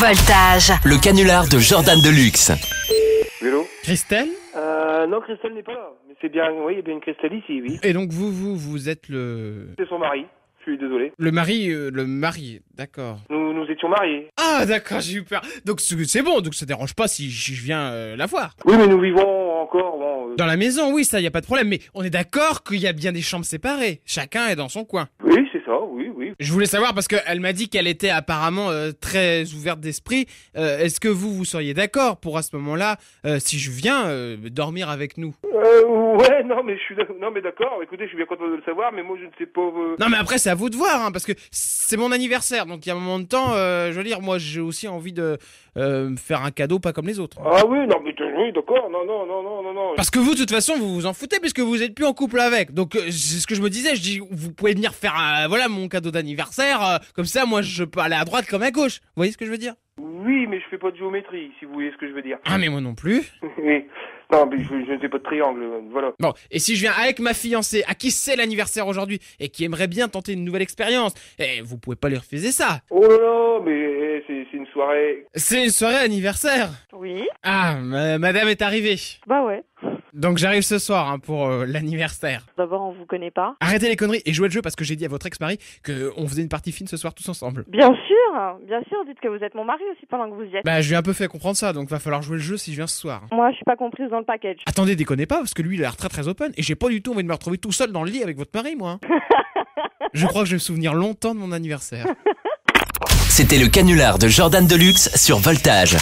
Voltage. Le canular de Jordan Deluxe. Vélo Christelle euh, Non, Christelle n'est pas là. Mais c'est bien, oui, il y a bien une Christelle ici, oui. Et donc vous, vous, vous êtes le... C'est son mari. Je suis désolé. Le mari, euh, le mari, d'accord. Nous, nous étions mariés. Ah d'accord, j'ai eu peur. Donc c'est c'est bon, donc ça dérange pas si je je viens euh, la voir. Oui, mais nous vivons encore, bon... euh, Dans la maison, oui, ça y a pas de problème, mais on est d'accord qu'il y a bien des chambres séparées. Chacun est dans son coin. Oui, Je voulais savoir parce qu'elle m'a dit qu'elle était apparemment euh, très ouverte d'esprit. Euh, Est-ce que vous, vous seriez d'accord pour à ce moment-là, euh, si je viens, dormir avec nous? Euh, ouais, non, mais je suis non, mais d'accord. Écoutez, je suis bien content de le savoir, mais moi, je ne sais pas... euh, Non mais après c'est à vous de voir, hein, parce que c'est mon anniversaire, donc il y a un moment de temps, euh, je veux dire, moi j'ai aussi envie de euh, me faire un cadeau pas comme les autres. Ah oui, non, mais oui, d'accord. Non, non, non, non, non, non. Parce que vous, de toute façon, vous vous en foutez puisque vous êtes plus en couple avec. Donc euh, c'est ce que je me disais. Je dis, vous pouvez venir faire, voilà, mon cadeau d'anniversaire. euh, comme ça, moi, je peux aller à droite comme à gauche. Vous voyez ce que je veux dire? Oui, mais je fais pas de géométrie, si vous voyez ce que je veux dire. Ah, mais moi non plus. oui. Non, mais je, je ne fais pas de triangle, voilà. Bon, et si je viens avec ma fiancée, à qui c'est l'anniversaire aujourd'hui et qui aimerait bien tenter une nouvelle expérience, eh, vous pouvez pas lui refuser ça. Oh là là, mais eh, c'est c'est une soirée... C'est une soirée anniversaire. Oui, Ah, ma- madame est arrivée. bah ouais. Donc j'arrive ce soir hein, pour euh, l'anniversaire. D'abord, on vous connaît pas. Arrêtez les conneries et jouez le jeu parce que j'ai dit à votre ex-mari qu'on faisait une partie fine ce soir tous ensemble. Bien sûr, bien sûr, dites que vous êtes mon mari aussi pendant que vous y êtes. Bah je lui ai un peu fait comprendre ça, donc va falloir jouer le jeu si je viens ce soir. Moi, je suis pas comprise dans le package. Attendez, déconnez pas, parce que lui il a l'air très très open, et j'ai pas du tout envie de me retrouver tout seul dans le lit avec votre mari, moi. je crois que je vais me souvenir longtemps de mon anniversaire. C'était le canular de Jordan Deluxe sur Voltage.